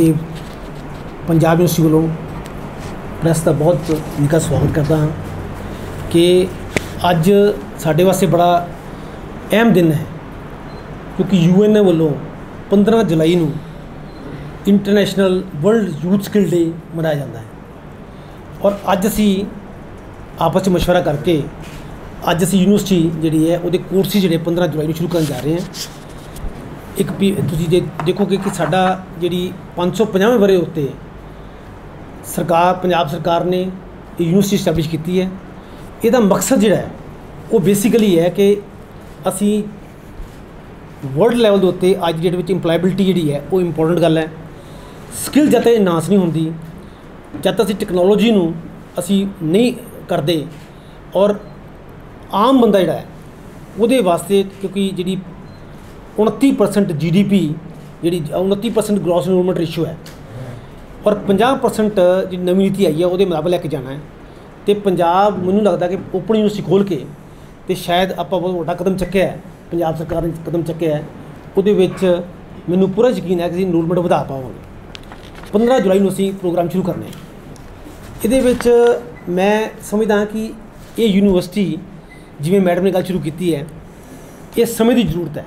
ਦੇ ਪੰਜਾਬ ਯੂਨੀਵਰਸਿਟੀ ਵੱਲੋਂ ਪ੍ਰੈਸ ਦਾ ਬਹੁਤ ਨਿੱਘਾ ਸਵਾਗਤ ਕਰਦਾ ਹਾਂ ਕਿ ਅੱਜ ਸਾਡੇ ਵਾਸਤੇ ਬੜਾ ਅਹਿਮ ਦਿਨ ਹੈ ਕਿਉਂਕਿ ਯੂਐਨਏ ਵੱਲੋਂ 15 ਜੁਲਾਈ ਨੂੰ international world youth skill day ਮਨਾਇਆ ਜਾਂਦਾ ਹੈ। ਔਰ ਅੱਜ ਅਸੀਂ ਆਪਸ ਵਿੱਚ ਮਸ਼ਵਰਾ ਕਰਕੇ ਅੱਜ ਅਸੀਂ ਯੂਨੀਵਰਸਿਟੀ ਜਿਹੜੀ ਹੈ, ਉਹਦੇ ਕੋਰਸ ਜਿਹੜੇ 15 ਜੁਲਾਈ ਨੂੰ ਸ਼ੁਰੂ ਕਰਨ ਜਾ ਰਹੇ ਹਾਂ। ਇੱਕ ਪੀ- ਤੁਸੀਂ ਜੇ ਦੇਖੋਗੇ ਕਿ ਸਾਡਾ ਜਿਹੜੀ 550ਵੇਂ ਵਰੇ ਉੱਤੇ ਸਰਕਾਰ, ਪੰਜਾਬ ਸਰਕਾਰ ਨੇ ਯੂਨੀਵਰਸਿਟੀ ਸਟੈਬਲਿਸ਼ ਕੀਤੀ ਹੈ। ਇਹਦਾ ਮਕਸਦ ਜਿਹੜਾ ਹੈ, ਉਹ ਬੇਸਿਕਲੀ ਹੈ ਕਿ ਅਸੀਂ ਵਰਲਡ ਲੈਵਲ ਦੇ ਉੱਤੇ ਅੱਜ ਦੀ ਡੇਟ ਵਿੱਚ ਇੰਪਲੋਇਬਿਲਟੀ ਜਿਹੜੀ ਹੈ, ਉਹ ਇੰਪੋਰਟੈਂਟ ਗੱਲ ਹੈ। ਸਕਿੱਲ ਜਦ ਤੱਕ ਇਨਹਾਂਸ ਨਹੀਂ ਹੁੰਦੀ, ਜਦ ਤੱਕ ਅਸੀਂ ਟੈਕਨੋਲੋਜੀ ਨੂੰ ਅਸੀਂ ਨਹੀਂ ਕਰਦੇ ਔਰ ਆਮ ਬੰਦਾ ਜਿਹੜਾ ਹੈ, ਉਹਦੇ ਵਾਸਤੇ ਕਿਉਂਕਿ ਜਿਹੜੀ 29% ਜੀਡੀਪੀ ਜਿਹੜੀ 29% ਗ੍ਰੋਸ ਇਨਵੈਸਟਮੈਂਟ ਰੇਸ਼ੋ ਹੈ। ਔਰ 50% ਜਿਹੜੀ ਨਵੀਂ ਨੀਤੀ ਆਈ ਹੈ, ਉਹਦੇ ਮੁਤਾਬਕ ਲੈ ਕੇ ਜਾਣਾ ਹੈ। ਤੇ ਪੰਜਾਬ ਮੈਨੂੰ ਲੱਗਦਾ ਕਿ ਓਪਨ ਯੂਨੀਵਰਸਿਟੀ ਖੋਲ ਕੇ ਤੇ ਸ਼ਾਇਦ ਆਪਾਂ ਬਹੁਤ ਵੱਡਾ ਕਦਮ ਚੱਕਿਆ ਹੈ, ਪੰਜਾਬ ਸਰਕਾਰ ਨੇ ਕਦਮ ਚੱਕਿਆ ਹੈ, ਉਹਦੇ ਵਿੱਚ ਮੈਨੂੰ ਪੂਰਾ ਯਕੀਨ ਹੈ ਕਿ ਅਸੀਂ ਇਨਰੋਲਮੈਂਟ ਵਧਾ ਪਾਵਾਂਗੇ। 15 ਜੁਲਾਈ ਨੂੰ ਅਸੀਂ ਪ੍ਰੋਗਰਾਮ ਸ਼ੁਰੂ ਕਰਨਾ ਹੈ। ਇਹਦੇ ਵਿੱਚ ਮੈਂ ਸਮਝਦਾ ਕਿ ਇਹ ਯੂਨੀਵਰਸਿਟੀ, ਜਿਵੇਂ ਮੈਡਮ ਨੇ ਗੱਲ ਸ਼ੁਰੂ ਕੀਤੀ ਹੈ, ਇਹ ਸਮੇਂ ਦੀ ਜ਼ਰੂਰਤ ਹੈ।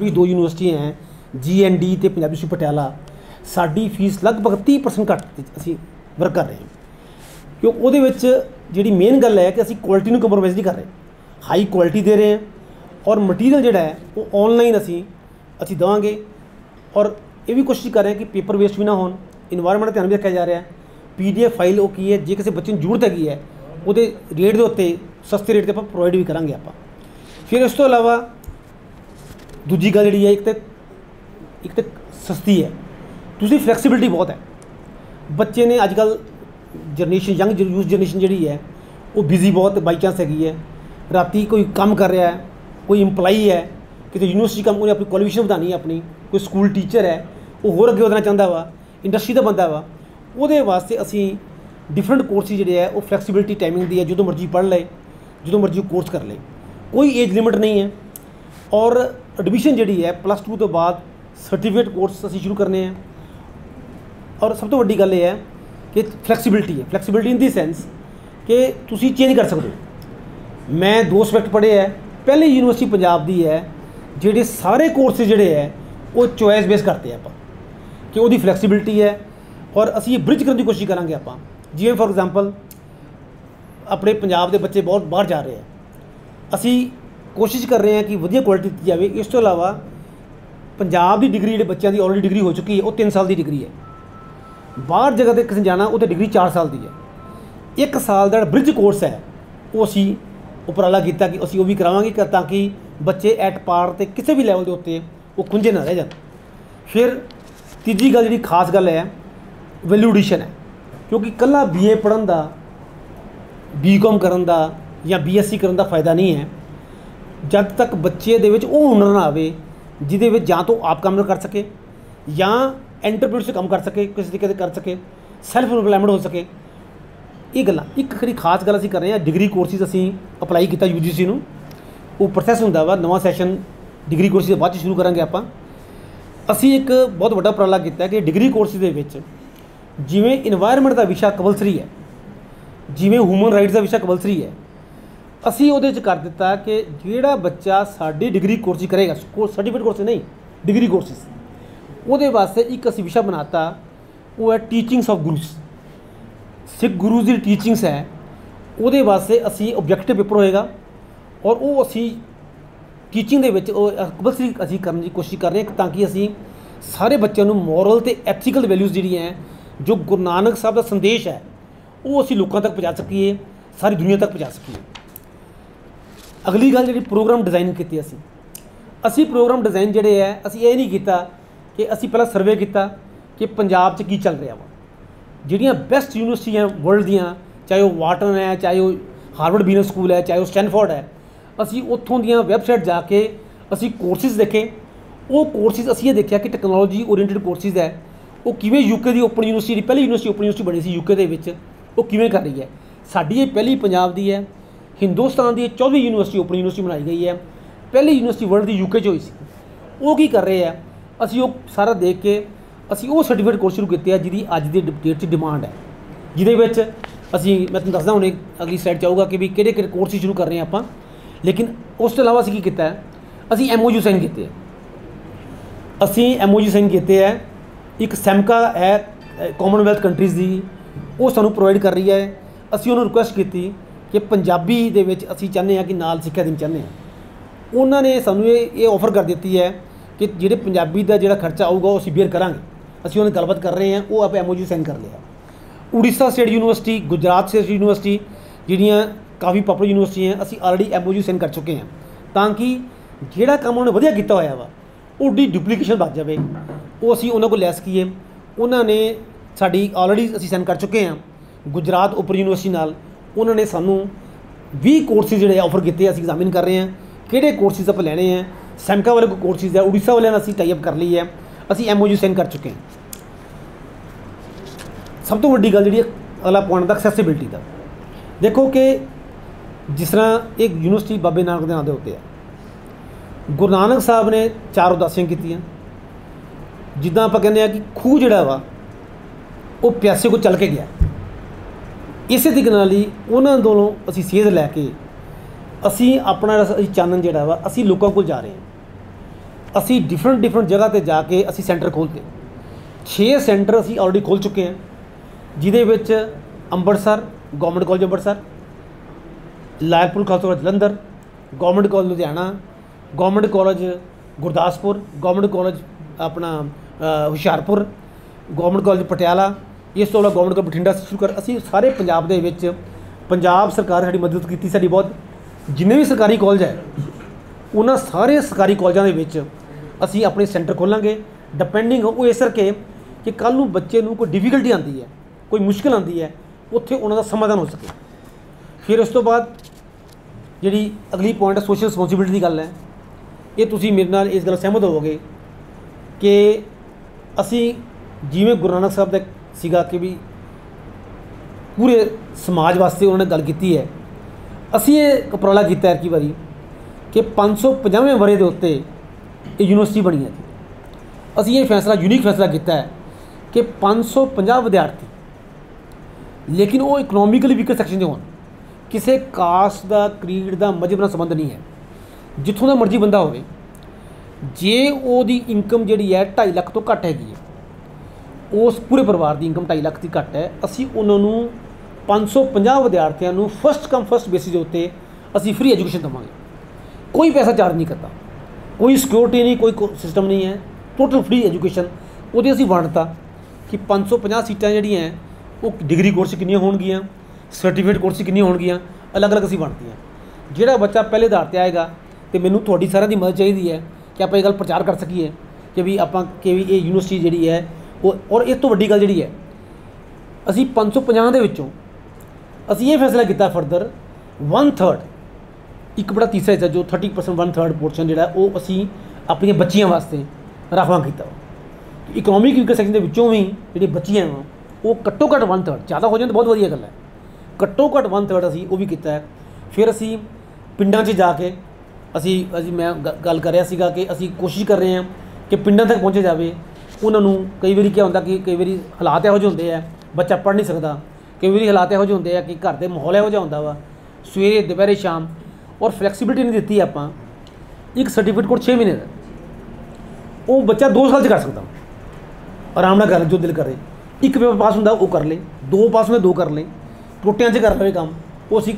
ਵੀ ਦੋ ਯੂਨੀਵਰਸਿਟੀਆਂ ਹੈ ਜੀਐਨਡੀ ਤੇ ਪੰਜਾਬੀ ਯੂਨੀਵਰਸਿਟੀ ਪਟਿਆਲਾ, ਸਾਡੀ ਫੀਸ ਲਗਭਗ 30% ਘੱਟ ਤੇ ਅਸੀਂ ਵਰਕ ਕਰ ਰਹੇ ਹਾਂ। ਕਿਉਂ ਉਹਦੇ ਵਿੱਚ ਜਿਹੜੀ ਮੇਨ ਗੱਲ ਹੈ ਕਿ ਅਸੀਂ ਕੁਆਲਿਟੀ ਨੂੰ ਕੰਪਰੋਮਾਈਜ਼ ਨਹੀਂ ਕਰ ਰਹੇ। ਹਾਈ ਕੁਆਲਿਟੀ ਦੇ ਰਹੇ ਹਾਂ ਔਰ ਮਟੀਰੀਅਲ ਜਿਹੜਾ ਹੈ, ਉਹ ਆਨਲਾਈਨ ਅਸੀਂ ਅਸੀਂ ਦੇਵਾਂਗੇ ਔਰ ਇਹ ਵੀ ਕੋਸ਼ਿਸ਼ ਕਰ ਰਹੇ ਹਾਂ ਕਿ ਪੇਪਰ ਵੇਸਟ ਵੀ ਨਾ ਹੋਣ। ਇਨਵਾਇਰਨਮੈਂਟ ਧਿਆਨ ਵੀ ਰੱਖਿਆ ਜਾ ਰਿਹਾ ਹੈ। ਪੀਡੀਐਫ ਫਾਈਲ ਉਹ ਕੀ ਹੈ, ਜੇ ਕਿਸੇ ਬੱਚੇ ਨੂੰ ਜ਼ਰੂਰਤ ਹੈਗੀ ਹੈ, ਉਹਦੇ ਰੇਟ ਦੇ ਉੱਤੇ ਸਸਤੇ ਰੇਟ ਤੇ ਆਪਾਂ ਪ੍ਰੋਵਾਈਡ ਵੀ ਕਰਾਂਗੇ ਆਪਾਂ। ਫਿਰ ਇਸ ਤੋਂ ਇਲਾਵਾ ਦੂਜੀ ਗੱਲ ਜਿਹੜੀ ਹੈ, ਇੱਕ ਤੇ ਇੱਕ ਤੇ ਸਸਤੀ ਹੈ। ਦੂਸਰੀ ਫਲੈਕਸੀਬਿਲਟੀ ਬਹੁਤ ਹੈ। ਬੱਚੇ ਨੇ ਅੱਜ ਕੱਲ ਜਨਰੇਸ਼ਨ ਯੰਗ ਯੂਥ ਜਨਰੇਸ਼ਨ ਜਿਹੜੀ ਹੈ, ਉਹ ਬਿਜ਼ੀ ਬਹੁਤ ਬਾਈ ਚਾਂਸ ਹੈਗੀ ਹੈ। ਰਾਤੀ ਕੋਈ ਕੰਮ ਕਰ ਰਿਹਾ ਹੈ, ਕੋਈ EMPLOYE ਹੈ, ਕਿਤੇ ਯੂਨੀਵਰਸਿਟੀ ਕੰਮ ਉਹਨੇ ਆਪਣੀ ਕੁਆਲੀਫਿਕੇਸ਼ਨ ਵਧਾਣੀ ਹੈ ਆਪਣੀ, ਕੋਈ ਸਕੂਲ ਟੀਚਰ ਹੈ, ਉਹ ਹੋਰ ਅੱਗੇ ਵਧਣਾ ਚਾਹੁੰਦਾ ਵਾ ਇੰਡਸਟਰੀ ਦਾ ਬੰਦਾ ਵਾ, ਉਹਦੇ ਵਾਸਤੇ ਅਸੀਂ ਡਿਫਰੈਂਟ ਕੋਰਸਿਸ ਜਿਹੜੇ ਹੈ, ਉਹ ਫਲੈਕਸੀਬਿਲਟੀ ਟਾਈਮਿੰਗ ਦੀ ਹੈ, ਜਦੋਂ ਮਰਜ਼ੀ ਪੜ੍ਹ ਲਏ, ਜਦੋਂ ਮਰਜ਼ੀ ਕੋਰਸ ਕਰ ਲਏ। ਕੋਈ ਏਜ ਲਿਮਿਟ ਨਹੀਂ ਹੈ। ਔਰ ਐਡਮਿਸ਼ਨ ਜਿਹੜੀ ਹੈ ਪਲੱਸ 2 ਤੋਂ ਬਾਅਦ ਸਰਟੀਫਿਕੇਟ ਕੋਰਸ ਅਸੀਂ ਸ਼ੁਰੂ ਕਰਨੇ ਆ। ਔਰ ਸਭ ਤੋਂ ਵੱਡੀ ਗੱਲ ਇਹ ਹੈ ਕਿ ਫਲੈਕਸੀਬਿਲਟੀ ਹੈ। ਫਲੈਕਸੀਬਿਲਟੀ ਇਨ ਦੀ ਸੈਂਸ ਕਿ ਤੁਸੀਂ ਚੇਂਜ ਕਰ ਸਕਦੇ ਹੋ। ਮੈਂ ਦੋ ਸਬਜੈਕਟ ਪੜ੍ਹੇ ਹੈ। ਪਹਿਲੇ ਯੂਨੀਵਰਸਿਟੀ ਪੰਜਾਬ ਦੀ ਹੈ, ਜਿਹੜੇ ਸਾਰੇ ਕੋਰਸਿਸ ਜਿਹੜੇ ਹੈ, ਉਹ ਚੋਇਸ ਬੇਸ ਕਰਦੇ ਆਪਾਂ। ਕਿ ਉਹਦੀ ਫਲੈਕਸੀਬਿਲਟੀ ਹੈ ਔਰ ਅਸੀਂ ਇਹ ਬ੍ਰਿਜ ਕਰਨ ਦੀ ਕੋਸ਼ਿਸ਼ ਕਰਾਂਗੇ ਆਪਾਂ। ਜਿਵੇਂ ਫੋਰ ਐਗਜ਼ਾਮਪਲ ਆਪਣੇ ਪੰਜਾਬ ਦੇ ਬੱਚੇ ਬਹੁਤ ਬਾਹਰ ਜਾ ਰਹੇ ਆ। ਅਸੀਂ ਕੋਸ਼ਿਸ਼ ਕਰ ਰਹੇ ਹਾਂ ਕਿ ਵਧੀਆ ਕੁਆਲਿਟੀ ਦਿੱਤੀ ਜਾਵੇ। ਇਸ ਤੋਂ ਇਲਾਵਾ ਪੰਜਾਬ ਦੀ ਡਿਗਰੀ ਜਿਹੜੇ ਬੱਚਿਆਂ ਦੀ ਆਲਰੇਡੀ ਡਿਗਰੀ ਹੋ ਚੁੱਕੀ ਹੈ, ਉਹ 3 ਸਾਲ ਦੀ ਡਿਗਰੀ ਹੈ। ਬਾਹਰ ਜਗ੍ਹਾ ਤੇ ਕਿਸੇ ਜਾਣਾ ਉਹ ਤੇ ਡਿਗਰੀ 4 ਸਾਲ ਦੀ ਹੈ। ਇੱਕ ਸਾਲ ਦਾ ਬ੍ਰਿਜ ਕੋਰਸ ਹੈ, ਉਹ ਅਸੀਂ ਉਪਰਾਲਾ ਕੀਤਾ ਕਿ ਅਸੀਂ ਉਹ ਵੀ ਕਰਾਵਾਂਗੇ ਤਾਂ ਕਿ ਬੱਚੇ ਐਟ ਪਾਰ ਤੇ ਕਿਸੇ ਵੀ ਲੈਵਲ ਦੇ ਉੱਤੇ ਉਹ ਖੁੰਝੇ ਨਾ ਰਹਿ ਜਾਣ। ਫਿਰ ਤੀਜੀ ਗੱਲ ਜਿਹੜੀ ਖਾਸ ਗੱਲ ਹੈ ਵੈਲਿਊ ਐਡੀਸ਼ਨ ਹੈ। ਕਿਉਂਕਿ ਕੱਲਾ ਬੀਏ ਪੜਨ ਦਾ ਬੀਕਾਮ ਕਰਨ ਦਾ ਜਾਂ ਬੀਐਸਸੀ ਕਰਨ ਦਾ ਫਾਇਦਾ ਨਹੀਂ ਹੈ। ਜਦ ਤੱਕ ਬੱਚੇ ਦੇ ਵਿੱਚ ਉਹ ਹੁਨਰ ਨਾ ਆਵੇ, ਜਿਹਦੇ ਵਿੱਚ ਜਾਂ ਤਾਂ ਆਪ ਕੰਮ ਕਰ ਸਕੇ ਜਾਂ ਐਂਟਰਪ੍ਰੀਨਰ ਸੇ ਕੰਮ ਕਰ ਸਕੇ, ਕਿਸੇ ਤਰੀਕੇ ਦੇ ਕਰ ਸਕੇ ਸੈਲਫ ਇੰਪਲੋਇਮੈਂਟ ਹੋ ਸਕੇ। ਇਹ ਗੱਲਾਂ, ਇੱਕ ਖੜੀ ਖਾਸ ਗੱਲ ਅਸੀਂ ਕਰ ਰਹੇ ਹਾਂ ਡਿਗਰੀ ਕੋਰਸਿਸ ਅਸੀਂ ਅਪਲਾਈ ਕੀਤਾ ਯੂਜੀਸੀ ਨੂੰ। ਉਹ ਪ੍ਰੋਸੈਸ ਹੁੰਦਾ ਵਾ, ਨਵਾਂ ਸੈਸ਼ਨ ਡਿਗਰੀ ਕੋਰਸਿਸ ਦੇ ਬਾਅਦ 'ਚ ਸ਼ੁਰੂ ਕਰਾਂਗੇ ਆਪਾਂ। ਅਸੀਂ ਇੱਕ ਬਹੁਤ ਵੱਡਾ ਉਪਰਾਲਾ ਕੀਤਾ ਕਿ ਡਿਗਰੀ ਕੋਰਸਿਸ ਦੇ ਵਿੱਚ ਜਿਵੇਂ ਇਨਵਾਇਰਨਮੈਂਟ ਦਾ ਵਿਸ਼ਾ ਕੰਪਲਸਰੀ ਹੈ, ਜਿਵੇਂ ਹਿਊਮਨ ਰਾਈਟਸ ਦਾ ਵਿਸ਼ਾ ਕੰਪਲਸਰੀ ਹੈ ਅਸੀਂ ਉਹਦੇ 'ਚ ਕਰ ਦਿੱਤਾ ਕਿ ਜਿਹੜਾ ਬੱਚਾ ਸਾਡੀ ਡਿਗਰੀ ਕੋਰਸ ਕਰੇਗਾ ਸਰਟੀਫਿਕੇਟ ਕੋਰਸ ਨਹੀਂ, ਡਿਗਰੀ ਕੋਰਸਿਸ ਉਹਦੇ ਵਾਸਤੇ ਇੱਕ ਅਸੀਂ ਵਿਸ਼ਾ ਬਣਾਤਾ, ਉਹ ਹੈ ਟੀਚਿੰਗਸ ਆਫ ਗੁਰੂਸ ਸਿੱਖ ਗੁਰੂ ਦੀ ਟੀਚਿੰਗਸ ਹੈ, ਉਹਦੇ ਵਾਸਤੇ ਅਸੀਂ ਆਬਜੈਕਟਿਵ ਪੇਪਰ ਹੋਏਗਾ ਔਰ ਉਹ ਅਸੀਂ ਟੀਚਿੰਗ ਦੇ ਵਿੱਚ ਉਹ ਕੰਪਲਸਰੀ ਅਸੀਂ ਕਰਨ ਦੀ ਕੋਸ਼ਿਸ਼ ਕਰ ਰਹੇ ਹਾਂ ਤਾਂ ਕਿ ਅਸੀਂ ਸਾਰੇ ਬੱਚਿਆਂ ਨੂੰ ਮੋਰਲ ਤੇ ਐਥੀਕਲ ਵੈਲਿਊਜ਼ ਜਿਹੜੀਆਂ ਹੈ, ਜੋ ਗੁਰੂ ਨਾਨਕ ਸਾਹਿਬ ਦਾ ਸੰਦੇਸ਼ ਹੈ, ਉਹ ਅਸੀਂ ਲੋਕਾਂ ਤੱਕ ਪਹੁੰਚਾ ਸਕੀਏ, ਸਾਰੀ ਦੁਨੀਆ ਤੱਕ ਪਹੁੰਚਾ ਸਕੀਏ। ਅਗਲੀ ਗੱਲ ਜਿਹੜੀ ਪ੍ਰੋਗਰਾਮ ਡਿਜ਼ਾਈਨ ਕੀਤੀ ਅਸੀਂ। ਅਸੀਂ ਪ੍ਰੋਗਰਾਮ ਡਿਜ਼ਾਈਨ ਜਿਹੜੇ ਹੈ, ਅਸੀਂ ਇਹ ਨਹੀਂ ਕੀਤਾ ਕਿ ਅਸੀਂ ਪਹਿਲਾਂ ਸਰਵੇ ਕੀਤਾ ਕਿ ਪੰਜਾਬ 'ਚ ਕੀ ਚੱਲ ਰਿਹਾ ਵਾ। ਜਿਹੜੀਆਂ ਬੈਸਟ ਯੂਨੀਵਰਸਿਟੀਆਂ ਵਰਲਡ ਦੀਆਂ, ਚਾਹੇ ਉਹ ਵਾਟਨ ਹੈ, ਚਾਹੇ ਉਹ ਹਾਰਵਰਡ ਬਿਜ਼ਨਸ ਸਕੂਲ ਹੈ, ਚਾਹੇ ਉਹ ਸਟੈਨਫੋਰਡ ਹੈ, ਅਸੀਂ ਉੱਥੋਂ ਦੀਆਂ ਵੈਬਸਾਈਟ ਜਾ ਕੇ ਅਸੀਂ ਕੋਰਸਿਸ ਦੇਖੇ। ਉਹ ਕੋਰਸਿਸ ਅਸੀਂ ਇਹ ਦੇਖਿਆ ਕਿ ਟੈਕਨੋਲੋਜੀ ਓਰੀਐਂਟਡ ਕੋਰਸਿਸ ਹੈ। ਉਹ ਕਿਵੇਂ ਯੂਕੇ ਦੀ ਓਪਨ ਯੂਨੀਵਰਸਿਟੀ ਪਹਿਲੀ ਯੂਨੀਵਰਸਿਟੀ ਓਪਨ ਯੂਨੀਵਰਸਿਟੀ ਬਣੀ ਸੀ ਯੂਕੇ ਦੇ ਵਿੱਚ, ਉਹ ਕਿਵੇਂ ਕਰ ਰਹੀ ਹੈ। ਸਾਡੀ ਇਹ ਪਹਿਲੀ ਪੰਜਾਬ ਦੀ ਹੈ। ਹਿੰਦੁਸਤਾਨ ਦੀ ਇਹ 24 ਯੂਨੀਵਰਸਿਟੀ ਓਪਨ ਯੂਨੀਵਰਸਿਟੀ ਬਣਾਈ ਗਈ ਹੈ। ਪਹਿਲੀ ਯੂਨੀਵਰਸਿਟੀ ਵਰਲਡ ਦੀ ਯੂਕੇ 'ਚ ਹੋਈ ਸੀ। ਉਹ ਕੀ ਕਰ ਰਹੇ ਆ ਅਸੀਂ ਉਹ ਸਾਰਾ ਦੇਖ ਕੇ ਅਸੀਂ ਉਹ ਸਰਟੀਫਿਕੇਟ ਕੋਰਸ ਸ਼ੁਰੂ ਕੀਤੇ ਆ ਜਿਹਦੀ ਅੱਜ ਦੀ ਡੇਟ 'ਚ ਡਿਮਾਂਡ ਹੈ। ਜਿਹਦੇ ਵਿੱਚ ਅਸੀਂ, ਮੈਂ ਤੁਹਾਨੂੰ ਦੱਸਦਾ ਹੁਣੇ, ਅਗਲੀ ਸਾਈਡ 'ਚ ਆਊਗਾ ਕਿ ਵੀ ਕਿਹੜੇ ਕਿਹੜੇ ਕੋਰਸ ਸ਼ੁਰੂ ਕਰ ਰਹੇ ਹਾਂ ਆਪਾਂ। ਲੇਕਿਨ ਉਸ ਤੋਂ ਇਲਾਵਾ ਅਸੀਂ ਕੀ ਕੀਤਾ ਹੈ? ਅਸੀਂ ਐਮਓਯੂ ਸਾਈਨ ਕੀਤੇ ਆ ਅਸੀਂ ਐਮਓਯੂ ਸਾਈਨ ਕੀਤੇ ਹੈ। ਇੱਕ ਸੈਮਕਾ ਹੈ ਕਾਮਨਵੈਲਥ ਕੰਟਰੀਜ਼ ਦੀ। ਉਹ ਸਾਨੂੰ ਪ੍ਰੋਵਾਈਡ ਕਰ ਰਹੀ ਹੈ। ਅਸੀਂ ਉਹਨੂੰ ਰਿਕੁਐਸਟ ਕੀਤੀ। ਕਿ ਪੰਜਾਬੀ ਦੇ ਵਿੱਚ ਅਸੀਂ ਚਾਹੁੰਦੇ ਹਾਂ ਕਿ ਨਾਲ ਸਿੱਖਿਆ ਦੇਣੀ ਚਾਹੁੰਦੇ ਹਾਂ। ਉਹਨਾਂ ਨੇ ਸਾਨੂੰ ਇਹ ਇਹ ਆਫਰ ਕਰ ਦਿੱਤੀ ਹੈ ਕਿ ਜਿਹੜੇ ਪੰਜਾਬੀ ਦਾ ਜਿਹੜਾ ਖਰਚਾ ਆਊਗਾ ਉਹ ਅਸੀਂ ਬੇਅਰ ਕਰਾਂਗੇ। ਅਸੀਂ ਉਹਨਾਂ ਨਾਲ ਗੱਲਬਾਤ ਕਰ ਰਹੇ ਹਾਂ, ਉਹ ਆਪਾਂ ਐਮਓਯੂ ਸਾਈਨ ਕਰ ਲਿਆ। Odisha state university, Gujarat state university ਜਿਹੜੀਆਂ ਕਾਫੀ ਪਾਪੂਲਰ ਯੂਨੀਵਰਸਿਟੀਆਂ ਅਸੀਂ ਆਲਰੇਡੀ ਐਮਓਯੂ ਸਾਈਨ ਕਰ ਚੁੱਕੇ ਹਾਂ। ਤਾਂ ਕਿ ਜਿਹੜਾ ਕੰਮ ਉਹਨੇ ਵਧੀਆ ਕੀਤਾ ਹੋਇਆ ਵਾ, ਉਹਦੀ ਡੁਪਲੀਕੇਸ਼ਨ ਬਚ ਜਾਵੇ। ਉਹ ਅਸੀਂ ਉਹਨਾਂ ਕੋਲ ਲੈ ਸਕੀਏ। ਉਹਨਾਂ ਨੇ ਸਾਡੀ ਆਲਰੇਡੀ ਅਸੀਂ ਸਾਈਨ ਕਰ ਚੁੱਕੇ ਹਾਂ, ਗੁਜਰਾਤ ਉਪਰ ਯੂਨੀਵਰਸਿਟੀ ਨਾਲ। ਉਹਨਾਂ ਨੇ ਸਾਨੂੰ 20 ਕੋਰਸਿਸ ਜਿਹੜੇ ਆਫਰ ਕੀਤੇ, ਅਸੀਂ ਐਗਜ਼ਾਮਿਨ ਕਰ ਰਹੇ ਹਾਂ। ਕਿਹੜੇ ਕੋਰਸਿਸ ਆਪਾਂ ਲੈਣੇ ਆ? ਸੈਮਕਾ ਵਾਲੇ ਕੋ ਕੋਰਸਿਸ ਹੈ ਉੜੀਸਾ ਵਾਲਿਆਂ ਨਾਲ ਅਸੀਂ ਟਾਈ ਅਪ ਕਰ ਲਈ ਹੈ। ਅਸੀਂ ਐਮਓਯੂ ਸਾਈਨ ਕਰ ਚੁੱਕੇ ਹਾਂ। ਸਭ ਤੋਂ ਵੱਡੀ ਗੱਲ ਜਿਹੜੀ ਹੈ ਅਗਲਾ ਪੁਆਇੰਟ ਦਾ ਐਕਸੈਸਿਬਿਲਟੀ ਦਾ। ਦੇਖੋ ਕਿ ਜਿਸ ਤਰ੍ਹਾਂ ਇੱਕ ਯੂਨੀਵਰਸਿਟੀ ਬਾਬੇ ਨਾਨਕ ਦੇ ਨਾਂ ਦੇ ਉੱਤੇ ਹੈ ਗੁਰੂ ਨਾਨਕ ਸਾਹਿਬ ਨੇ ਚਾਰ ਉਦਾਸੀਆਂ ਕੀਤੀਆਂ। ਜਿੱਦਾਂ ਆਪਾਂ ਕਹਿੰਦੇ ਆ ਕਿ ਖੂਹ ਜਿਹੜਾ ਵਾ, ਉਹ ਪਿਆਸੇ ਕੋ ਚੱਲ ਕੇ ਗਿਆ। ਇਸੇ ਤਰੀਕੇ ਨਾਲ ਹੀ ਉਹਨਾਂ ਦੋਨੋਂ ਅਸੀਂ ਸੇਧ ਲੈ ਕੇ ਅਸੀਂ ਆਪਣਾ ਅਸੀਂ ਚਾਨਣ ਜਿਹੜਾ ਵਾ, ਅਸੀਂ ਲੋਕਾਂ ਕੋਲ ਜਾ ਰਹੇ ਹਾਂ। ਅਸੀਂ ਡਿਫਰੈਂਟ ਡਿਫਰੈਂਟ ਜਗ੍ਹਾ ਤੇ ਜਾ ਕੇ ਅਸੀਂ ਸੈਂਟਰ ਖੋਲ੍ਹਤੇ 6 ਸੈਂਟਰ ਅਸੀਂ ਆਲਰੇਡੀ ਖੋਲ ਚੁੱਕੇ ਹਾਂ, ਜਿਹਦੇ ਵਿੱਚ Amritsar government college Amritsar Lyallpur Khalsa college Jalandhar government college Ludhiana government college Gurdaspur government college ਆਪਣਾ ਹੁਸ਼ਿਆਰਪੁਰ ਗਵਰਨਮੈਂਟ ਕਾਲਜ ਪਟਿਆਲਾ ਇਸ ਤੋਂ ਇਲਾਵਾ ਗਵਰਨਮੈਂਟ ਕਾਲਜ ਬਠਿੰਡਾ ਸ਼ੁਰੂ ਕਰ ਅਸੀਂ ਸਾਰੇ ਪੰਜਾਬ ਦੇ ਵਿੱਚ ਪੰਜਾਬ ਸਰਕਾਰ ਸਾਡੀ ਮਦਦ ਕੀਤੀ ਸਾਡੀ ਬਹੁਤ। ਜਿੰਨੇ ਵੀ ਸਰਕਾਰੀ ਕਾਲਜ ਹੈ, ਉਹਨਾਂ ਸਾਰੇ ਸਰਕਾਰੀ ਕਾਲਜਾਂ ਦੇ ਵਿੱਚ ਅਸੀਂ ਆਪਣੇ ਸੈਂਟਰ ਖੋਲਾਂਗੇ। ਡਿਪੈਂਡਿੰਗ ਉਹ ਇਸ ਕਰਕੇ ਕਿ ਕੱਲ ਨੂੰ ਬੱਚੇ ਨੂੰ ਕੋਈ ਡਿਫਿਕਲਟੀ ਆਉਂਦੀ ਹੈ, ਕੋਈ ਮੁਸ਼ਕਲ ਆਉਂਦੀ ਹੈ, ਉੱਥੇ ਉਹਨਾਂ ਦਾ ਸਮਾਧਾਨ ਹੋ ਸਕੇ। ਫਿਰ ਉਸ ਤੋਂ ਬਾਅਦ ਜਿਹੜੀ ਅਗਲੀ ਪੁਆਇੰਟ ਹੈ ਸੋਸ਼ਲ ਰਿਸਪੌਂਸਿਬਿਲਟੀ ਦੀ ਗੱਲ ਹੈ। ਇਹ ਤੁਸੀਂ ਮੇਰੇ ਨਾਲ ਇਸ ਗੱਲ ਸਹਿਮਤ ਹੋਵੋਗੇ ਕਿ ਅਸੀਂ ਜਿਵੇਂ ਗੁਰੂ ਨਾਨਕ ਸਾਹਿਬ ਦਾ ਸੀਗਾ ਕਿ ਵੀ ਪੂਰੇ ਸਮਾਜ ਵਾਸਤੇ ਉਹਨਾਂ ਨੇ ਗੱਲ ਕੀਤੀ ਹੈ। ਅਸੀਂ ਇਹ ਉਪਰਾਲਾ ਕੀਤਾ ਹੈ ਕਿ ਵਾਰੀ ਕਿ 550ਵੇਂ ਵਰੇ ਦੇ ਉੱਤੇ ਇਹ ਯੂਨੀਵਰਸਿਟੀ ਬਣੀ ਹੈ ਅਸੀਂ ਇਹ ਫੈਸਲਾ ਯੂਨੀਕ ਫੈਸਲਾ ਕੀਤਾ ਹੈ ਕਿ 550 ਵਿਦਿਆਰਥੀ, ਲੇਕਿਨ ਉਹ ਇਕਨੋਮਿਕਲੀ ਵੀਕਰ ਸੈਕਸ਼ਨ ਦੇ ਹੋਣ। ਕਿਸੇ ਕਾਸਟ ਦਾ ਕ੍ਰੀਡ ਦਾ, ਮਜ਼ਹਬ ਨਾਲ ਸੰਬੰਧ ਨਹੀਂ ਹੈ। ਜਿੱਥੋਂ ਦਾ ਮਰਜ਼ੀ ਬੰਦਾ ਹੋਵੇ, ਜੇ ਉਹਦੀ ਇਨਕਮ ਜਿਹੜੀ ਹੈ 2.5 ਲੱਖ ਤੋਂ ਘੱਟ ਹੈਗੀ ਹੈ ਉਸ ਪੂਰੇ ਪਰਿਵਾਰ ਦੀ ਇਨਕਮ 2.5 ਲੱਖ ਦੀ ਘੱਟ ਹੈ। ਅਸੀਂ ਉਹਨਾਂ ਨੂੰ 550 ਵਿਦਿਆਰਥੀਆਂ ਨੂੰ ਫਸਟ ਕਮ ਫਸਟ ਬੇਸਿਸ ਦੇ ਉੱਤੇ ਅਸੀਂ ਫ੍ਰੀ ਐਜੂਕੇਸ਼ਨ ਦਵਾਂਗੇ। ਕੋਈ ਪੈਸਾ ਚਾਰਜ ਨਹੀਂ ਕਰਦਾ। ਕੋਈ ਸਿਕਿਉਰਿਟੀ ਨਹੀਂ, ਕੋਈ ਸਿਸਟਮ ਨਹੀਂ ਹੈ। ਟੋਟਲ ਫ੍ਰੀ ਐਜੂਕੇਸ਼ਨ ਉਹਦੇ ਅਸੀਂ ਵੰਡਤਾ ਕਿ 550 ਸੀਟਾਂ ਜਿਹੜੀਆਂ ਉਹ ਡਿਗਰੀ ਕੋਰਸ ਕਿੰਨੀਆਂ ਹੋਣਗੀਆਂ ਸਰਟੀਫਿਕੇਟ ਕੋਰਸ ਕਿੰਨੀਆਂ ਹੋਣਗੀਆਂ, ਅਲੱਗ-ਅਲੱਗ ਅਸੀਂ ਵੰਡਤੀਆਂ ਜਿਹੜਾ ਬੱਚਾ ਪਹਿਲੇ ਆਧਾਰ ਤੇ ਆਏਗਾ ਤੇ ਮੈਨੂੰ ਤੁਹਾਡੀ ਸਾਰਿਆਂ ਦੀ ਮਦਦ ਚਾਹੀਦੀ ਹੈ ਕਿ ਆਪਾਂ ਇਹ ਗੱਲ ਪ੍ਰਚਾਰ ਕਰ ਸਕੀਏ ਕਿ ਵੀ ਆਪਾਂ ਕਿ ਵੀ ਇਹ ਯੂਨੀਵਰਸਿਟੀ ਜਿਹੜੀ ਹੈ ਔਰ ਇਸ ਤੋਂ ਵੱਡੀ ਗੱਲ ਜਿਹੜੀ ਹੈ, ਅਸੀਂ 550 ਦੇ ਵਿੱਚੋਂ ਅਸੀਂ ਇਹ ਫੈਸਲਾ ਕੀਤਾ ਫਰਦਰ 1/3 ਇੱਕ ਬੜਾ ਤੀਸਰਾ ਹਿੱਸਾ ਜੋ 30% 1/3 ਪੋਰਸ਼ਨ ਜਿਹੜਾ ਉਹ ਅਸੀਂ ਆਪਣੀਆਂ ਬੱਚੀਆਂ ਵਾਸਤੇ ਰਾਖਵਾਂ ਕੀਤਾ। ਇਕਨੋਮਿਕ ਵੀਕਰ ਸੈਕਸ਼ਨ ਦੇ ਵਿੱਚੋਂ ਵੀ ਜਿਹੜੀ ਬੱਚੀਆਂ ਵਾ, ਉਹ ਘੱਟੋ ਘੱਟ 1/3 ਜ਼ਿਆਦਾ ਹੋ ਜਾਣ ਤਾਂ ਬਹੁਤ ਵਧੀਆ ਗੱਲ ਹੈ। ਘੱਟੋ ਘੱਟ 1/3 ਅਸੀਂ ਉਹ ਵੀ ਕੀਤਾ ਹੈ। ਫਿਰ ਅਸੀਂ ਪਿੰਡਾਂ 'ਚ ਜਾ ਕੇ ਅਸੀਂ ਅਸੀਂ ਮੈਂ ਗ- ਗੱਲ ਕਰ ਰਿਹਾ ਸੀਗਾ ਕਿ ਅਸੀਂ ਕੋਸ਼ਿਸ਼ ਕਰ ਰਹੇ ਹਾਂ ਕਿ ਪਿੰਡਾਂ ਤੱਕ ਪਹੁੰਚੇ ਜਾਵੇ। ਉਹਨਾਂ ਨੂੰ ਕਈ ਵਾਰੀ ਕੀ ਹੁੰਦਾ ਕਿ ਕਈ ਵਾਰੀ ਹਾਲਾਤ ਇਹੋ ਜਿਹੇ ਹੁੰਦੇ ਆ ਬੱਚਾ ਪੜ੍ਹ ਨਹੀਂ ਸਕਦਾ। ਕਈ ਵਾਰੀ ਹਾਲਾਤ ਇਹੋ ਜਿਹੇ ਹੁੰਦੇ ਆ ਕਿ ਘਰ ਦੇ ਮਾਹੌਲ ਇਹੋ ਜਿਹਾ ਹੁੰਦਾ ਵਾ ਸਵੇਰੇ ਦੁਪਹਿਰੇ ਸ਼ਾਮ ਔਰ ਫਲੈਕਸੀਬਿਲਿਟੀ ਨਹੀਂ ਦਿੱਤੀ ਆਪਾਂ। ਇੱਕ ਸਰਟੀਫਿਕੇਟ ਕੋਲ 6 ਮਹੀਨੇ ਦਾ। ਉਹ ਬੱਚਾ 2 ਸਾਲ ਚ ਕਰ ਸਕਦਾ। ਆਰਾਮ ਨਾਲ ਕਰ ਜੋ ਦਿਲ ਕਰੇ। ਇੱਕ ਪੇਪਰ ਪਾਸ ਹੁੰਦਾ ਉਹ ਕਰ ਲੇ। ਦੋ ਪਾਸ ਹੁੰਦੇ ਦੋ ਕਰ ਲੇ। ਟੋਟਿਆਂ 'ਚ ਕਰ ਲਵੇ ਕੰਮ। ਉਹ ਅਸੀਂ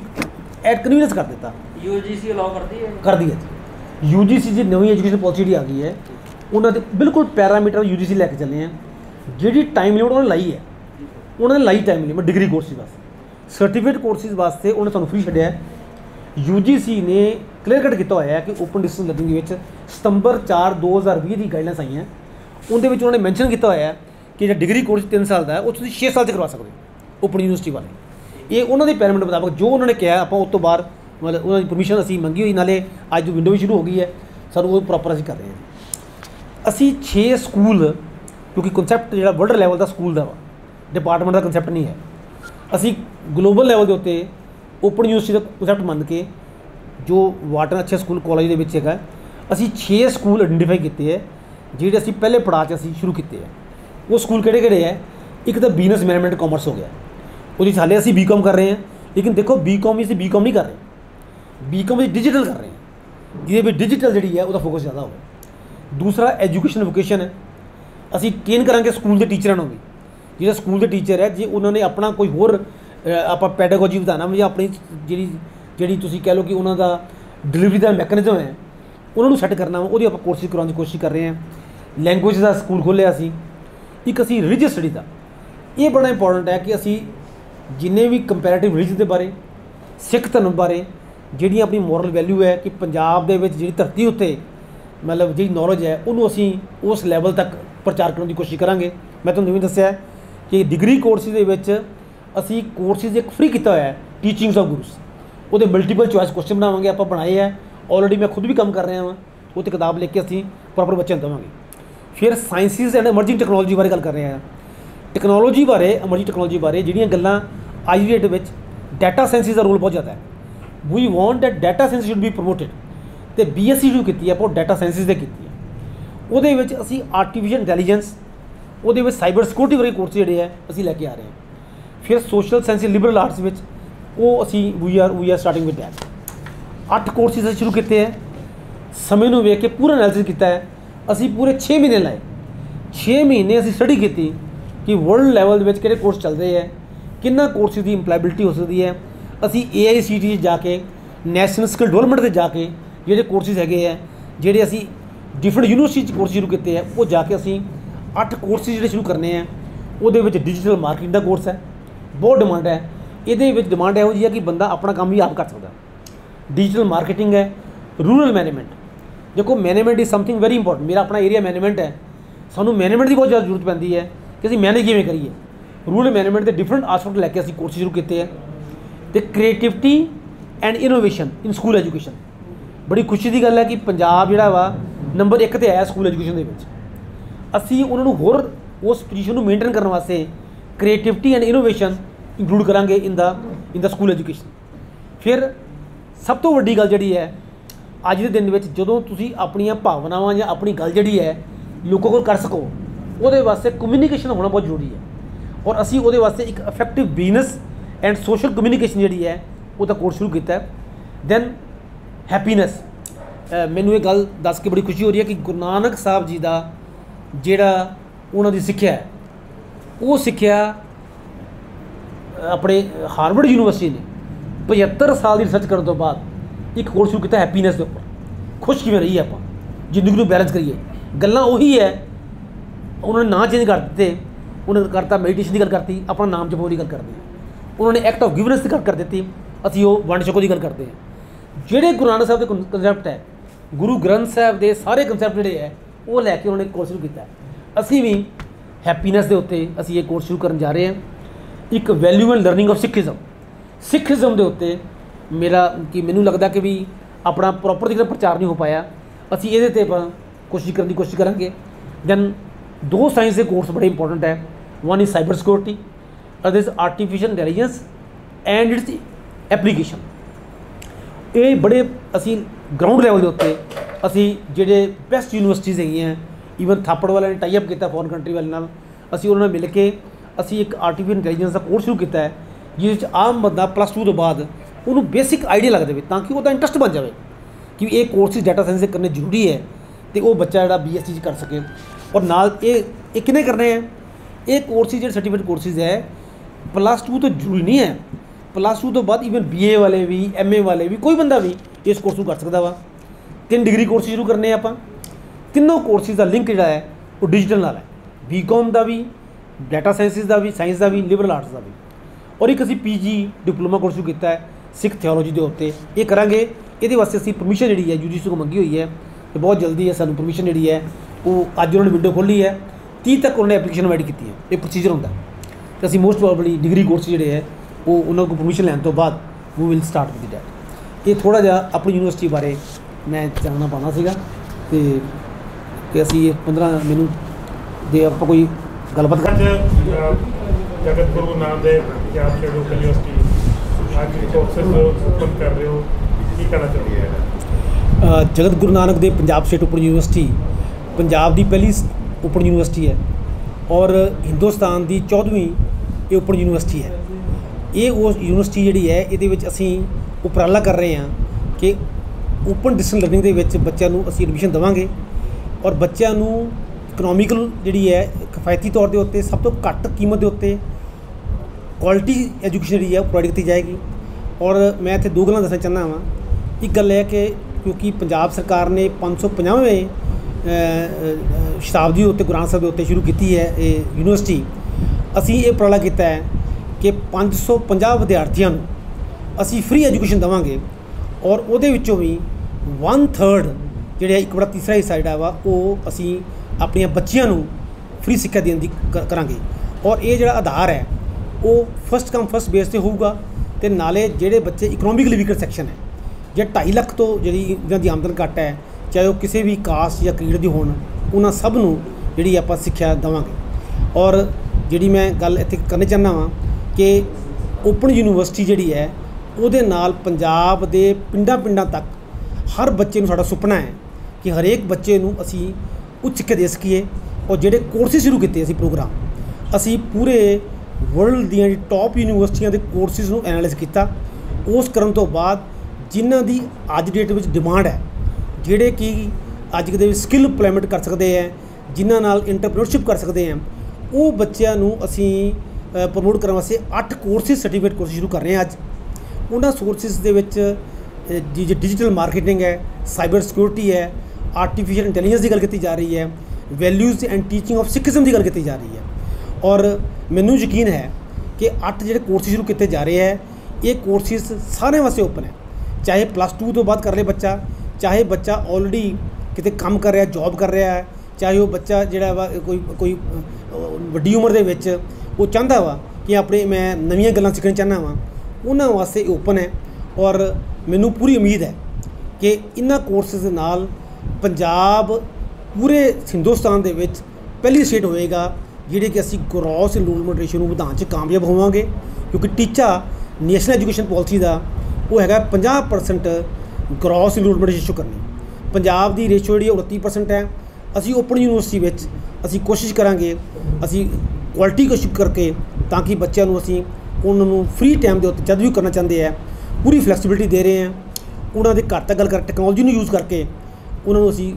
ਐਟ ਕਨਵੀਨੀਅੰਸ ਕਰ ਦਿੱਤਾ। ਯੂਜੀਸੀ ਅਲਾਉ ਕਰਦੀ ਹੈ? ਕਰ ਦੀ ਹੈ ਜੀ। ਯੂਜੀਸੀ ਦੀ ਨਵੀਂ ਐਜੂਕੇਸ਼ਨ ਪਾਲਿਸੀ ਜਿਹੜੀ ਆ ਗਈ ਹੈ ਉਹਨਾਂ ਦੇ ਬਿਲਕੁਲ ਪੈਰਾਮੀਟਰ ਯੂਜੀਸੀ ਲੈ ਕੇ ਚੱਲੇ ਆ। ਜਿਹੜੀ ਟਾਈਮ ਲਿਮਿਟ ਉਹਨਾਂ ਨੇ ਲਾਈ ਹੈ, ਉਹਨਾਂ ਨੇ ਲਾਈ ਟਾਈਮ ਲਿਮਿਟ ਡਿਗਰੀ ਕੋਰਸਿਸ ਵਾਸਤੇ। ਸਰਟੀਫਿਕੇਟ ਕੋਰਸਿਸ ਵਾਸਤੇ ਉਹਨੇ ਤੁਹਾਨੂੰ ਫ੍ਰੀ ਛੱਡਿਆ ਹੈ। ਯੂਜੀਸੀ ਨੇ ਕਲੀਅਰ ਕੱਟ ਕੀਤਾ ਹੋਇਆ ਹੈ ਕਿ ਓਪਨ ਡਿਸਟੈਂਸ ਲਰਨਿੰਗ ਦੇ ਵਿੱਚ ਸਤੰਬਰ 4 2020 ਦੀ ਗਾਈਡਲਾਈਨਸ ਆਈਆਂ ਉਹਦੇ ਵਿੱਚ ਉਹਨਾਂ ਨੇ ਮੈਂਸ਼ਨ ਕੀਤਾ ਹੋਇਆ ਹੈ ਕਿ ਜਿਹੜਾ ਡਿਗਰੀ ਕੋਰਸ 3 ਸਾਲ ਦਾ ਹੈ, ਉਹ ਤੁਸੀਂ 6 ਸਾਲ 'ਚ ਕਰਵਾ ਸਕਦੇ ਹੋ ਓਪਨ ਯੂਨੀਵਰਸਿਟੀ ਵਾਲੇ। ਇਹ ਉਹਨਾਂ ਦੇ ਪੈਰਾਮੀਟਰ ਮੁਤਾਬਕ ਜੋ ਉਹਨਾਂ ਨੇ ਕਿਹਾ, ਆਪਾਂ ਉਸ ਤੋਂ ਬਾਅਦ ਮਤਲਬ ਉਹਨਾਂ ਦੀ ਪਰਮਿਸ਼ਨ ਅਸੀਂ ਮੰਗੀ ਹੋਈ, ਨਾਲੇ ਅੱਜ ਵਿੰਡੋ ਵੀ ਸ਼ੁਰੂ ਹੋ ਗਈ ਹੈ। ਸਾਨੂੰ ਉਹ ਪ੍ਰੋਪਰ ਅਸੀਂ ਕਰ ਰਹੇ ਹਾਂ। ਅਸੀਂ 6 ਸਕੂਲ, ਕਿਉਂਕਿ ਕਨਸੈਪਟ ਜਿਹੜਾ ਵਰਲਡ ਲੈਵਲ ਦਾ ਸਕੂਲ ਦਾ ਵਾ ਡਿਪਾਰਟਮੈਂਟ ਦਾ ਕਨਸੈਪਟ ਨਹੀਂ ਹੈ। ਅਸੀਂ ਗਲੋਬਲ ਲੈਵਲ ਦੇ ਉੱਤੇ ਓਪਨ ਯੂਨੀਵਰਸਿਟੀ ਦਾ ਕਨਸੈਪਟ ਮੰਨ ਕੇ ਜੋ ਵਾਟਰ ਅੱਛੇ ਸਕੂਲ ਕਾਲਜ ਦੇ ਵਿੱਚ ਹੈਗਾ, ਅਸੀਂ 6 ਸਕੂਲ ਆਇਡੈਂਟੀਫਾਈ ਕੀਤੇ ਹੈ, ਜਿਹੜੇ ਅਸੀਂ ਪਹਿਲੇ ਪੜਾਅ 'ਚ ਅਸੀਂ ਸ਼ੁਰੂ ਕੀਤੇ ਹੈ। ਉਹ ਸਕੂਲ ਕਿਹੜੇ ਕਿਹੜੇ ਹੈ? ਇੱਕ ਤਾਂ ਬਿਜ਼ਨਸ ਮੈਨੇਜਮੈਂਟ ਕਾਮਰਸ ਹੋ ਗਿਆ। ਉਹਦੇ 'ਚ ਹਾਲੇ ਅਸੀਂ ਬੀਕਾਮ ਕਰ ਰਹੇ ਹਾਂ। ਲੇਕਿਨ ਦੇਖੋ ਬੀਕਾਮ ਵੀ ਅਸੀਂ ਬੀਕਾਮ ਨਹੀਂ ਕਰ ਰਹੇ। ਬੀਕਾਮ ਵਿੱਚ ਡਿਜੀਟਲ ਕਰ ਰਹੇ ਹਾਂ। ਜਿਹਦੇ ਵਿੱਚ ਡਿਜੀਟਲ ਜਿਹੜੀ ਹੈ, ਉਹਦਾ ਫੋਕਸ ਜ਼ਿਆਦਾ ਹੋਵੇ ਦੂਸਰਾ ਐਜੂਕੇਸ਼ਨ ਵੋਕੇਸ਼ਨ ਹੈ। ਅਸੀਂ ਟ੍ਰੇਨ ਕਰਾਂਗੇ ਸਕੂਲ ਦੇ ਟੀਚਰਾਂ ਨੂੰ ਵੀ। ਜਿਹੜਾ ਸਕੂਲ ਦੇ ਟੀਚਰ ਹੈ ਜੇ ਉਹਨਾਂ ਨੇ ਆਪਣਾ ਕੋਈ ਹੋਰ ਆਪਾਂ ਪੈਡਾਗੋਜੀ ਵਧਾਉਣਾ ਜਾਂ ਆਪਣੀ ਜਿਹੜੀ ਜਿਹੜੀ ਤੁਸੀਂ ਕਹਿ ਲਓ ਕਿ ਉਹਨਾਂ ਦਾ ਡਿਲੀਵਰੀ ਦਾ ਮੈਕੈਨਿਜ਼ਮ ਹੈ ਉਹਨਾਂ ਨੂੰ ਸੈੱਟ ਕਰਨਾ ਵਾ, ਉਹਦੀ ਆਪਾਂ ਕੋਰਸਿਸ ਕਰਾਉਣ ਦੀ ਕੋਸ਼ਿਸ਼ ਕਰ ਰਹੇ ਹਾਂ। ਲੈਂਗੁਏਜ ਦਾ ਸਕੂਲ ਖੋਲ੍ਹਿਆ ਸੀ ਇੱਕ ਅਸੀਂ ਰਿਲੀਜੀਅਸ ਸਟੱਡੀ ਦਾ। ਇਹ ਬੜਾ ਇੰਪੋਰਟੈਂਟ ਹੈ ਕਿ ਅਸੀਂ ਜਿੰਨੇ ਵੀ ਕੰਪੈਰੀਟਿਵ ਰਿਲੀਜਨ ਦੇ ਬਾਰੇ ਸਿੱਖ ਧਰਮ ਬਾਰੇ ਜਿਹੜੀਆਂ ਆਪਣੀ ਮੋਰਲ ਵੈਲਿਊ ਹੈ ਕਿ ਪੰਜਾਬ ਦੇ ਵਿੱਚ ਜਿਹੜੀ ਧਰਤੀ ਉੱਤੇ ਮਤਲਬ ਜਿਹੜੀ ਨੌਲੇਜ ਹੈ, ਉਹਨੂੰ ਅਸੀਂ ਉਸ ਲੈਵਲ ਤੱਕ ਪ੍ਰਚਾਰ ਕਰਨ ਦੀ ਕੋਸ਼ਿਸ਼ ਕਰਾਂਗੇ। ਮੈਂ ਤੁਹਾਨੂੰ ਜਿਵੇਂ ਦੱਸਿਆ ਕਿ ਡਿਗਰੀ ਕੋਰਸਿਸ ਦੇ ਵਿੱਚ ਅਸੀਂ ਕੋਰਸਿਸ ਇੱਕ ਫ੍ਰੀ ਕੀਤਾ ਹੋਇਆ ਹੈ ਟੀਚਿੰਗਸ ਆਫ ਗੁਰੂਸ ਉਹਦੇ ਮਲਟੀਪਲ ਚੁਆਇਸ ਕੁਐਸਚਨ ਬਣਾਵਾਂਗੇ, ਆਪਾਂ ਬਣਾਏ ਹੈ। ਆਲਰੇਡੀ ਮੈਂ ਖੁਦ ਵੀ ਕੰਮ ਕਰ ਰਿਹਾ ਹਾਂ ਉਹ ਤੇ ਕਿਤਾਬ ਲਿਖ ਕੇ ਅਸੀਂ ਪ੍ਰੋਪਰ ਬੱਚਿਆਂ ਨੂੰ ਦੇਵਾਂਗੇ। ਫਿਰ ਸਾਇੰਸਿਸ ਐਂਡ ਐਮਰਜਿੰਗ ਟੈਕਨੋਲੋਜੀ ਬਾਰੇ ਗੱਲ ਕਰ ਰਹੇ ਹਾਂ। ਟੈਕਨੋਲੋਜੀ ਬਾਰੇ ਐਮਰਜਿੰਗ ਟੈਕਨੋਲੋਜੀ ਬਾਰੇ ਜਿਹੜੀਆਂ ਗੱਲਾਂ ਅੱਜ ਦੀ ਡੇਟ ਵਿੱਚ ਡਾਟਾ ਸਾਇੰਸਿਸ ਦਾ ਰੋਲ ਬਹੁਤ ਜ਼ਿਆਦਾ ਹੈ। We want that data science should be promoted ਤੇ ਬੀਐਸਸੀ ਸ਼ੁਰੂ ਕੀਤੀ ਹੈ ਆਪਾਂ ਡਾਟਾ ਸਾਇੰਸਿਸ ਦੇ ਕੀਤੀ ਹੈ ਉਹਦੇ ਵਿੱਚ ਅਸੀਂ ਆਰਟੀਫੀਸ਼ੀਅਲ ਇੰਟੈਲੀਜੈਂਸ ਉਹਦੇ ਵਿੱਚ ਸਾਈਬਰ ਸਿਕਿਉਰਿਟੀ ਵਰਗੇ ਕੋਰਸ ਜਿਹੜੇ ਹੈ ਅਸੀਂ ਲੈ ਕੇ ਆ ਰਹੇ ਹਾਂ ਫਿਰ ਸੋਸ਼ਲ ਸਾਇੰਸ ਲਿਬਰਲ ਆਰਟਸ ਵਿੱਚ, ਉਹ ਅਸੀਂ we are we are starting with that ਅੱਠ ਕੋਰਸਿਸ ਅਸੀਂ ਸ਼ੁਰੂ ਕੀਤੇ ਹੈ ਸਮੇਂ ਨੂੰ ਵੇਖ ਕੇ ਪੂਰਾ ਐਨਾਲਿਸਿਸ ਕੀਤਾ ਹੈ। ਅਸੀਂ ਪੂਰੇ 6 ਮਹੀਨੇ ਲਾਏ। 6 ਮਹੀਨੇ ਅਸੀਂ ਸਟੱਡੀ ਕੀਤੀ ਕਿ ਵਰਲਡ ਲੈਵਲ ਦੇ ਵਿੱਚ ਕਿਹੜੇ ਕੋਰਸ ਚੱਲ ਰਹੇ ਹੈ ਕਿੰਨਾ ਕੋਰਸਿਸ ਦੀ ਇੰਪਲਾਈਬਿਲਟੀ ਹੋ ਸਕਦੀ ਹੈ। ਅਸੀਂ AICTE 'ਚ ਜਾ ਕੇ ਨੈਸ਼ਨਲ ਸਕਿੱਲ ਡਿਵੈਲਪਮੈਂਟ ਤੇ ਜਾ ਕੇ ਜਿਹੜੇ ਕੋਰਸਿਸ ਹੈਗੇ ਹੈ ਜਿਹੜੇ ਅਸੀਂ ਡਿਫਰੈਂਟ ਯੂਨੀਵਰਸਿਟੀ 'ਚ ਕੋਰਸ ਸ਼ੁਰੂ ਕੀਤੇ ਹੈ ਉਹ ਜਾ ਕੇ ਅਸੀਂ ਅੱਠ ਕੋਰਸਿਸ ਜਿਹੜੇ ਸ਼ੁਰੂ ਕਰਨੇ ਆ, ਉਹਦੇ ਵਿੱਚ ਡਿਜੀਟਲ ਮਾਰਕੀਟਿੰਗ ਦਾ ਕੋਰਸ ਹੈ, ਬਹੁਤ ਡਿਮਾਂਡ ਹੈ। ਇਹਦੇ ਵਿੱਚ ਡਿਮਾਂਡ ਇਹੋ ਜਿਹੀ ਹੈ ਕਿ ਬੰਦਾ ਆਪਣਾ ਕੰਮ ਵੀ ਆਪ ਕਰ ਸਕਦਾ। ਡਿਜੀਟਲ ਮਾਰਕੀਟਿੰਗ ਹੈ ਰੂਰਲ ਮੈਨੇਜਮੈਂਟ ਦੇਖੋ management is something very important ਮੇਰਾ ਆਪਣਾ ਏਰੀਆ ਮੈਨੇਜਮੈਂਟ ਹੈ। ਸਾਨੂੰ ਮੈਨੇਜਮੈਂਟ ਦੀ ਬਹੁਤ ਜ਼ਿਆਦਾ ਜ਼ਰੂਰਤ ਪੈਂਦੀ ਹੈ ਕਿ ਅਸੀਂ ਮੈਨੇਜ ਕਿਵੇਂ ਕਰੀਏ। ਰੂਰਲ ਮੈਨੇਜਮੈਂਟ ਦੇ ਡਿਫਰੈਂਟ ਆਸਪੈਕਟ ਲੈ ਕੇ ਅਸੀਂ ਕੋਰਸ ਸ਼ੁਰੂ ਕੀਤੇ ਹੈ ਤੇ creativity and innovation in school education ਬੜੀ ਖੁਸ਼ੀ ਦੀ ਗੱਲ ਹੈ ਕਿ ਪੰਜਾਬ ਜਿਹੜਾ ਵਾ ਨੰਬਰ 1 ਤੇ ਆਇਆ ਸਕੂਲ ਐਜੂਕੇਸ਼ਨ ਦੇ ਵਿੱਚ। ਅਸੀਂ ਉਹਨਾਂ ਨੂੰ ਹੋਰ ਉਸ ਪੋਜੀਸ਼ਨ ਨੂੰ ਮੇਨਟੇਨ ਕਰਨ ਵਾਸਤੇ ਕ੍ਰੀਏਟੀਵਿਟੀ ਐਂਡ ਇਨੋਵੇਸ਼ਨ ਇਨਕਲੂਡ ਕਰਾਂਗੇ ਇਨ ਦਾ ਇਨ ਦਾ ਸਕੂਲ ਐਜੂਕੇਸ਼ਨ ਫਿਰ ਸਭ ਤੋਂ ਵੱਡੀ ਗੱਲ ਜਿਹੜੀ ਹੈ, ਅੱਜ ਦੇ ਦਿਨ ਵਿੱਚ ਜਦੋਂ ਤੁਸੀਂ ਆਪਣੀਆਂ ਭਾਵਨਾਵਾਂ ਜਾਂ ਆਪਣੀ ਗੱਲ ਜਿਹੜੀ ਹੈ ਲੋਕਾਂ ਕੋਲ ਕਰ ਸਕੋ, ਉਹਦੇ ਵਾਸਤੇ ਕਮਿਊਨੀਕੇਸ਼ਨ ਹੋਣਾ ਬਹੁਤ ਜ਼ਰੂਰੀ ਹੈ। ਔਰ ਅਸੀਂ ਉਹਦੇ ਵਾਸਤੇ ਇੱਕ effective business and social communication ਜਿਹੜੀ ਹੈ ਉਹਦਾ ਕੋਰਸ ਸ਼ੁਰੂ ਕੀਤਾ। ਹੈ ਦੈਨ ਹੈਪੀਨੈਸ। ਮੈਨੂੰ ਇਹ ਗੱਲ ਦੱਸ ਕੇ ਬੜੀ ਖੁਸ਼ੀ ਹੋ ਰਹੀ ਹੈ ਕਿ ਗੁਰੂ ਨਾਨਕ ਸਾਹਿਬ ਜੀ ਦਾ ਜਿਹੜਾ ਉਹਨਾਂ ਦੀ ਸਿੱਖਿਆ ਉਹ ਸਿੱਖਿਆ ਆਪਣੇ ਹਾਰਵਰਡ ਯੂਨੀਵਰਸਿਟੀ ਨੇ। 75 ਸਾਲ ਦੀ ਰਿਸਰਚ ਕਰਨ ਤੋਂ ਬਾਅਦ ਇੱਕ ਕੋਰਸ ਸ਼ੁਰੂ ਕੀਤਾ ਹੈਪੀਨੈਸ ਦੇ ਉੱਪਰ। ਖੁਸ਼ ਕਿਵੇਂ ਰਹੀਏ ਆਪਾਂ? ਜ਼ਿੰਦਗੀ ਨੂੰ ਬੈਲੈਂਸ ਕਰੀਏ। ਗੱਲਾਂ ਉਹੀ ਹੈ, ਉਹਨਾਂ ਨੇ ਨਾਂ ਚੇਂਜ ਕਰ ਦਿੱਤੇ। ਉਹਨਾਂ ਨੇ ਕਰਤਾ ਮੈਡੀਟੇਸ਼ਨ ਦੀ ਗੱਲ ਕਰਤੀ, ਆਪਣਾ ਨਾਮ ਜਪੋ ਦੀ ਗੱਲ ਕਰਦੇ। ਆ ਉਹਨਾਂ ਨੇ ਐਕਟ ਆਫ ਗਿਵਨੈਸ ਦੀ ਗੱਲ ਕਰ ਦਿੱਤੀ। ਅਸੀਂ ਉਹ ਵੰਡ ਛਕੋ ਦੀ ਗੱਲ ਕਰਦੇ ਹਾਂ। ਜਿਹੜੇ ਗੁਰੂ ਨਾਨਕ ਸਾਹਿਬ ਦੇ ਕਨਸੈਪਟ ਹੈ, ਗੁਰੂ ਗ੍ਰੰਥ ਸਾਹਿਬ ਦੇ ਸਾਰੇ ਕਨਸੈਪਟ ਜਿਹੜੇ ਹੈ, ਉਹ ਲੈ ਕੇ ਉਹਨਾਂ ਨੇ ਕੋਰਸ ਸ਼ੁਰੂ ਕੀਤਾ ਅਸੀਂ ਵੀ ਹੈਪੀਨੈਸ ਦੇ ਉੱਤੇ ਅਸੀਂ ਇਹ ਕੋਰਸ ਸ਼ੁਰੂ ਕਰਨ ਜਾ ਰਹੇ ਹਾਂ। ਇੱਕ value learning of Sikhism Sikhism ਦੇ ਉੱਤੇ ਮੇਰਾ, ਕਿ ਮੈਨੂੰ ਲੱਗਦਾ ਕਿ ਵੀ ਆਪਣਾ ਪ੍ਰੋਪਰ ਤਰੀਕੇ ਨਾਲ ਪ੍ਰਚਾਰ ਨਹੀਂ ਹੋ ਪਾਇਆ। ਅਸੀਂ ਇਹਦੇ ਤੇ ਆਪਾਂ ਕੋਸ਼ਿਸ਼ ਕਰਨ ਦੀ ਕੋਸ਼ਿਸ਼ ਕਰਾਂਗੇ। ਦੈਨ ਦੋ ਸਾਇੰਸ ਦੇ ਕੋਰਸ ਬੜੇ ਇੰਪੋਰਟੈਂਟ ਹੈ। One is cyber security other is artificial intelligence and its application ਇਹ ਬੜੇ ਅਸੀਂ ਗਰਾਊਂਡ ਲੈਵਲ ਦੇ ਉੱਤੇ ਅਸੀਂ ਜਿਹੜੇ ਬੈਸਟ ਯੂਨੀਵਰਸਿਟੀਜ਼ ਹੈਗੀਆਂ ਈਵਨ ਥਾਪੜ ਵਾਲਿਆਂ ਨੇ ਟਾਈ ਅਪ ਕੀਤਾ ਫੋਰਨ ਕੰਟਰੀ ਵਾਲੇ ਨਾਲ, ਅਸੀਂ ਉਹਨਾਂ ਨਾਲ ਮਿਲ ਕੇ ਅਸੀਂ ਇੱਕ ਆਰਟੀਫੀਸ਼ੀਅਲ ਇੰਟੈਲੀਜੈਂਸ ਦਾ ਕੋਰਸ ਸ਼ੁਰੂ ਕੀਤਾ ਹੈ ਜਿਸ ਵਿੱਚ ਆਮ ਬੰਦਾ ਪਲੱਸ 2 ਤੋਂ ਬਾਅਦ ਉਹਨੂੰ ਬੇਸਿਕ ਆਈਡੀਆ ਲੱਗ ਜਾਵੇ ਤਾਂ ਕਿ ਉਹਦਾ ਇੰਟਰਸਟ ਬਣ ਜਾਵੇ ਕਿ ਇਹ ਕੋਰਸਿਸ ਡਾਟਾ ਸਾਇੰਸ ਦੇ ਕਰਨੇ ਜ਼ਰੂਰੀ ਹੈ ਤੇ ਉਹ ਬੱਚਾ ਜਿਹੜਾ ਬੀਐਸਸੀ ਚ ਕਰ ਸਕੇ। ਔਰ ਨਾਲ ਇਹ ਇਹ ਕਿੰਨੇ ਕਰਨੇ ਹੈ? ਇਹ ਕੋਰਸਿਸ ਜਿਹੜੇ ਸਰਟੀਫਿਕੇਟ ਕੋਰਸਿਸ ਹੈ ਪਲੱਸ 2 ਤੋਂ ਜ਼ਰੂਰੀ ਨਹੀਂ ਹੈ। ਪਲੱਸ 2 ਤੋਂ ਬਾਅਦ ਈਵਨ ਬੀਏ ਵਾਲੇ ਵੀ ਐਮਏ ਵਾਲੇ ਵੀ, ਕੋਈ ਬੰਦਾ ਵੀ ਇਸ ਕੋਰਸ ਨੂੰ ਕਰ ਸਕਦਾ ਵਾ। ਤਿੰਨ ਡਿਗਰੀ ਕੋਰਸ ਸ਼ੁਰੂ ਕਰਨੇ ਆਪਾਂ। ਤਿੰਨੋਂ ਕੋਰਸਿਸ ਦਾ ਲਿੰਕ ਜਿਹੜਾ ਹੈ, ਉਹ ਡਿਜੀਟਲ ਨਾਲ ਹੈ। ਬੀਕਾਮ ਦਾ ਵੀ ਡਾਟਾ ਸਾਇੰਸਿਸ ਦਾ ਵੀ ਸਾਇੰਸ ਦਾ ਵੀ ਲਿਬਰਲ ਆਰਟਸ ਦਾ ਵੀ। ਔਰ ਇੱਕ ਅਸੀਂ ਪੀਜੀ ਡਿਪਲੋਮਾ ਕੋਰਸ ਸ਼ੁਰੂ ਕੀਤਾ ਹੈ ਸਿੱਖ ਥਿਓਲੋਜੀ ਦੇ ਉੱਤੇ। ਇਹ ਕਰਾਂਗੇ। ਇਹਦੇ ਵਾਸਤੇ ਅਸੀਂ ਪਰਮਿਸ਼ਨ ਜਿਹੜੀ ਹੈ ਯੂਜੀਸੀ ਤੋਂ ਮੰਗੀ ਹੋਈ ਹੈ। ਤੇ ਬਹੁਤ ਜਲਦੀ ਹੈ, ਸਾਨੂੰ ਪਰਮਿਸ਼ਨ ਜਿਹੜੀ ਹੈ, ਉਹ ਅੱਜ ਉਹਨਾਂ ਨੇ ਵਿੰਡੋ ਖੋਲ੍ਹੀ ਹੈ। 30 ਤੱਕ ਉਹਨਾਂ ਨੇ ਐਪਲੀਕੇਸ਼ਨ ਵਾਈਡ ਕੀਤੀ ਹੈ। ਇਹ ਪ੍ਰੋਸੀਜਰ ਹੁੰਦਾ। ਤੇ ਅਸੀਂ ਮੋਸਟ ਪ੍ਰੋਬਬਲੀ ਡਿਗਰੀ ਕੋਰਸ ਜਿਹੜੇ ਹੈ ਉਹ ਉਹਨਾਂ ਕੋਲ ਪਰਮਿਸ਼ਨ ਲੈਣ ਤੋਂ ਬਾਅਦ we will start with that ਇਹ ਥੋੜਾ ਜਿਹਾ ਆਪਣੀ ਯੂਨੀਵਰਸਿਟੀ ਬਾਰੇ ਮੈਂ ਜਾਣਨਾ ਪਾਉਣਾ ਸੀਗਾ ਤੇ ਕਿ ਅਸੀਂ ਇਹ 15 ਮੈਨੂੰ ਦੇ ਆਪਾਂ ਕੋਈ ਗੱਲਬਾਤ ਕਰ ਜਗਤ ਗੁਰੂ ਨਾਨਕ ਪੰਜਾਬ ਸ਼ੇਡੂ ਯੂਨੀਵਰਸਿਟੀ ਅੱਜ ਕੋਰਸਸ ਓਪਨ ਕਰ ਰਹੇ ਹੋ। ਕੀ ਕਹਿਣਾ ਚਾਹੁੰਦੇ ਹੋ? ਅ, ਜਗਤ ਗੁਰੂ ਨਾਨਕ ਦੇ Punjab state open university Punjab ਦੀ ਪਹਿਲੀ ਓਪਨ ਯੂਨੀਵਰਸਿਟੀ ਹੈ ਔਰ ਹਿੰਦੁਸਤਾਨ ਦੀ 14ਵੀਂ ਇਹ ਓਪਨ ਯੂਨੀਵਰਸਿਟੀ ਹੈ। ਇਹ ਉਹ ਯੂਨੀਵਰਸਿਟੀ ਜਿਹੜੀ ਹੈ, ਇਹਦੇ ਵਿੱਚ ਅਸੀਂ ਉਪਰਾਲਾ ਕਰ ਰਹੇ ਹਾਂ ਕਿ ਓਪਨ ਡਿਸਟੈਂਸ ਲਰਨਿੰਗ ਦੇ ਵਿੱਚ ਬੱਚਿਆਂ ਨੂੰ ਅਸੀਂ ਐਡਮਿਸ਼ਨ ਦੇਵਾਂਗੇ ਔਰ ਬੱਚਿਆਂ ਨੂੰ ਇਕਨੋਮਿਕਲ ਜਿਹੜੀ ਹੈ, ਕਿਫਾਇਤੀ ਤੌਰ ਦੇ ਉੱਤੇ ਸਭ ਤੋਂ ਘੱਟ ਕੀਮਤ ਦੇ ਉੱਤੇ ਕੁਆਲਿਟੀ ਐਜੂਕੇਸ਼ਨ ਜਿਹੜੀ ਹੈ, ਉਹ ਪ੍ਰੋਵਾਈਡ ਕੀਤੀ ਜਾਏਗੀ। ਔਰ ਮੈਂ ਇੱਥੇ ਦੋ ਗੱਲਾਂ ਦੱਸਣਾ ਚਾਹੁੰਦਾ ਹਾਂ ਇੱਕ ਗੱਲ ਇਹ ਹੈ ਕਿ ਕਿਉਂਕਿ ਪੰਜਾਬ ਸਰਕਾਰ ਨੇ 550ਵੇਂ ਸ਼ਤਾਬਦੀ ਉੱਤੇ, ਗੁਰਾਂ ਸਾਹਿਬ ਦੇ ਉੱਤੇ ਸ਼ੁਰੂ ਕੀਤੀ ਹੈ ਇਹ ਯੂਨੀਵਰਸਿਟੀ। ਅਸੀਂ ਇਹ ਉਪਰਾਲਾ ਕੀਤਾ ਹੈ ਕਿ 550 ਵਿਦਿਆਰਥੀਆਂ ਨੂੰ ਅਸੀਂ ਫ੍ਰੀ ਐਜੂਕੇਸ਼ਨ ਦੇਵਾਂਗੇ ਔਰ ਉਹਦੇ ਵਿੱਚੋਂ ਵੀ 1/3 ਜਿਹੜੇ ਇੱਕ ਬੜਾ ਤੀਸਰਾ ਹਿੱਸਾ ਜਿਹੜਾ ਵਾ, ਉਹ ਅਸੀਂ ਆਪਣੀਆਂ ਬੱਚੀਆਂ ਨੂੰ ਫ੍ਰੀ ਸਿੱਖਿਆ ਦੇਣ ਦੀ ਕ- ਕਰਾਂਗੇ। ਔਰ ਇਹ ਜਿਹੜਾ ਆਧਾਰ ਹੈ, ਉਹ ਫਸਟ ਕਮ ਫਸਟ ਬੇਸ ਤੇ ਹੋਊਗਾ ਤੇ ਨਾਲੇ ਜਿਹੜੇ ਬੱਚੇ ਇਕਨੋਮਿਕਲੀ ਵੀਕਰ ਸੈਕਸ਼ਨ ਹੈ, ਜੇ 2.5 ਲੱਖ ਤੋਂ ਜਿਹੜੀ ਜਿਨ੍ਹਾਂ ਦੀ ਆਮਦਨ ਘੱਟ ਹੈ, ਚਾਹੇ ਉਹ ਕਿਸੇ ਵੀ ਕਾਸਟ ਜਾਂ ਕਰੀਡ ਦੀ ਹੋਣ, ਉਹਨਾਂ ਸਭ ਨੂੰ ਜਿਹੜੀ ਆਪਾਂ ਸਿੱਖਿਆ ਦੇਵਾਂਗੇ। ਔਰ ਜਿਹੜੀ ਮੈਂ ਗੱਲ ਇੱਥੇ ਕਰਨੀ ਚਾਹੁੰਦਾ ਵਾਂ ਕਿ ਓਪਨ ਯੂਨੀਵਰਸਿਟੀ ਜਿਹੜੀ ਹੈ, ਉਹਦੇ ਨਾਲ ਪੰਜਾਬ ਦੇ ਪਿੰਡਾਂ ਪਿੰਡਾਂ ਤੱਕ ਹਰ ਬੱਚੇ ਨੂੰ ਸਾਡਾ ਸੁਪਨਾ ਹੈ ਕਿ ਹਰੇਕ ਬੱਚੇ ਨੂੰ ਅਸੀਂ ਉੱਚ ਕੇ ਦੇ ਸਕੀਏ ਔਰ ਜਿਹੜੇ ਕੋਰਸਿਸ ਸ਼ੁਰੂ ਕੀਤੇ ਅਸੀਂ ਪ੍ਰੋਗਰਾਮ ਅਸੀਂ ਪੂਰੇ ਵਰਲਡ ਦੀਆਂ ਟੌਪ ਯੂਨੀਵਰਸਿਟੀਆਂ ਦੇ ਕੋਰਸਿਸ ਨੂੰ ਐਨਾਲਾਈਜ਼ ਕੀਤਾ। ਉਸ ਕਰਨ ਤੋਂ ਬਾਅਦ ਜਿਨ੍ਹਾਂ ਦੀ ਅੱਜ ਡੇਟ ਵਿੱਚ ਡਿਮਾਂਡ ਹੈ, ਜਿਹੜੇ ਕਿ ਅੱਜ ਦੇ ਵਿੱਚ ਸਕਿੱਲ ਇੰਪਲੀਮੈਂਟ ਕਰ ਸਕਦੇ ਹੈ, ਜਿਨ੍ਹਾਂ ਨਾਲ ਇੰਟਰਪ੍ਰੀਨਰਸ਼ਿਪ ਕਰ ਸਕਦੇ ਹਾਂ, ਉਹ ਬੱਚਿਆਂ ਨੂੰ ਅਸੀਂ ਪ੍ਰਮੋਟ ਕਰਨ ਵਾਸਤੇ 8 ਕੋਰਸਿਸ ਸਰਟੀਫਿਕੇਟ ਕੋਰਸ ਸ਼ੁਰੂ ਕਰ ਰਹੇ ਹਾਂ ਅੱਜ। ਉਹਨਾਂ ਸੋਰਸਿਸ ਦੇ ਵਿੱਚ ਜੀ ਡਿਜੀਟਲ ਮਾਰਕੀਟਿੰਗ ਹੈ ਸਾਈਬਰ ਸਿਕਿਉਰਿਟੀ ਹੈ ਆਰਟੀਫੀਸ਼ੀਅਲ ਇੰਟੈਲੀਜੈਂਸ ਦੀ ਗੱਲ ਕੀਤੀ ਜਾ ਰਹੀ ਹੈ values and teaching of Sikhism ਦੀ ਗੱਲ ਕੀਤੀ ਜਾ ਰਹੀ ਹੈ। ਔਰ ਮੈਨੂੰ ਯਕੀਨ ਹੈ ਕਿ 8 ਜਿਹੜੇ ਕੋਰਸਿਸ ਸ਼ੁਰੂ ਕੀਤੇ ਜਾ ਰਹੇ ਹੈ, ਇਹ ਕੋਰਸਿਸ ਸਾਰਿਆਂ ਵਾਸਤੇ ਓਪਨ ਹੈ। ਚਾਹੇ ਪਲੱਸ 2 ਤੋਂ ਬਾਅਦ ਕਰ ਲੇ ਬੱਚਾ, ਚਾਹੇ ਬੱਚਾ ਆਲਰੇਡੀ ਕਿਤੇ ਕੰਮ ਕਰ ਰਿਹਾ ਜੌਬ ਕਰ ਰਿਹਾ ਹੈ, ਚਾਹੇ ਉਹ ਬੱਚਾ ਜਿਹੜਾ ਵਾ, ਕੋਈ ਕੋਈ ਵੱਡੀ ਉਮਰ ਦੇ ਵਿੱਚ ਉਹ ਚਾਹੁੰਦਾ ਵਾ ਕਿ ਆਪਣੇ ਮੈਂ ਨਵੀਆਂ ਗੱਲਾਂ ਸਿੱਖਣਾ ਚਾਹੁੰਦਾ ਵਾਂ। ਉਹਨਾਂ ਵਾਸਤੇ ਓਪਨ ਹੈ ਔਰ ਮੈਨੂੰ ਪੂਰੀ ਉਮੀਦ ਹੈ ਕਿ ਇਹਨਾਂ ਕੋਰਸਿਸ ਦੇ ਨਾਲ ਪੰਜਾਬ ਪੂਰੇ ਹਿੰਦੁਸਤਾਨ ਦੇ ਵਿੱਚ ਪਹਿਲੀ ਸਟੇਟ ਹੋਏਗਾ ਜਿਹੜੇ ਕਿ ਅਸੀਂ ਗ੍ਰੋਸ ਇਨਰੋਲਮੈਂਟ ਰੇਸ਼ੋ ਨੂੰ ਵਧਾਉਣ 'ਚ ਕਾਮਯਾਬ ਹੋਵਾਂਗੇ, ਕਿਉਂਕਿ ਟੀਚਾ ਨੈਸ਼ਨਲ ਐਜੂਕੇਸ਼ਨ ਪਾਲਿਸੀ ਦਾ ਉਹ ਹੈਗਾ 50% ਗ੍ਰੋਸ ਇਨਰੋਲਮੈਂਟ ਰੇਸ਼ੋ ਕਰਨੀ ਪੰਜਾਬ ਦੀ ਰੇਸ਼ੋ ਜਿਹੜੀ ਹੈ 29% ਹੈ। ਅਸੀਂ ਓਪਨ ਯੂਨੀਵਰਸਿਟੀ ਵਿੱਚ ਅਸੀਂ ਕੋਸ਼ਿਸ਼ ਕਰਾਂਗੇ, ਅਸੀਂ ਕੁਆਲਿਟੀ ਕੋਸ਼ਿਸ਼ ਕਰਕੇ ਤਾਂ ਕਿ ਬੱਚਿਆਂ ਨੂੰ ਅਸੀਂ ਉਹਨਾਂ ਨੂੰ ਫ੍ਰੀ ਟਾਈਮ ਦੇ ਉੱਤੇ ਜਦ ਵੀ ਕਰਨਾ ਚਾਹੁੰਦੇ ਆ, ਪੂਰੀ ਫਲੈਕਸੀਬਿਲਿਟੀ ਦੇ ਰਹੇ ਹਾਂ ਉਹਨਾਂ ਦੇ ਘਰ ਤੱਕ ਗੱਲ ਕਰ ਟੈਕਨੋਲੋਜੀ ਨੂੰ ਯੂਜ਼ ਕਰਕੇ ਉਹਨਾਂ ਨੂੰ ਅਸੀਂ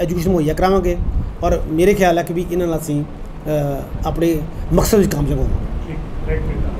ਐਜੂਕੇਸ਼ਨ ਮੁਹੱਈਆ ਕਰਾਵਾਂਗੇ ਔਰ ਮੇਰੇ ਖਿਆਲ ਹੈ ਕਿ ਵੀ ਇਹਨਾਂ ਨਾਲ ਅਸੀਂ ਆਪਣੇ ਮਕਸਦ ਵਿੱਚ ਕਾਮਯਾਬ ਹੋਵਾਂਗੇ